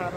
cara.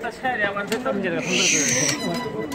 딱 차야 돼. 완전 떨어지는 거.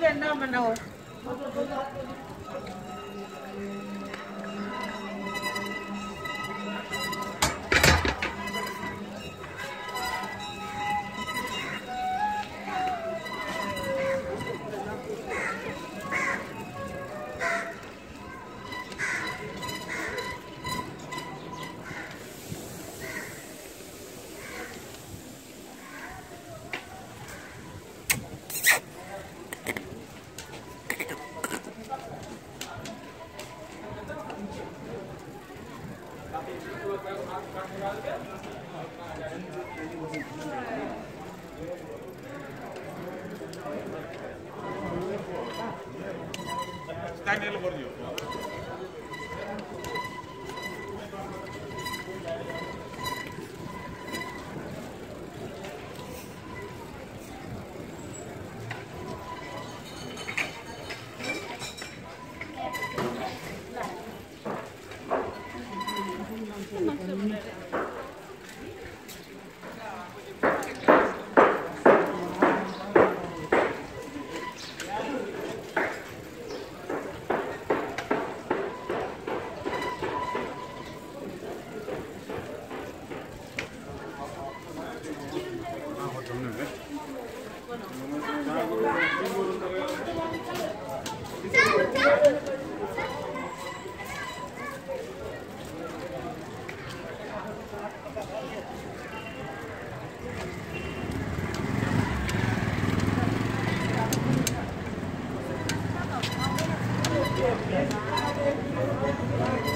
lên đâu mà nồi Daniel you. Thank you.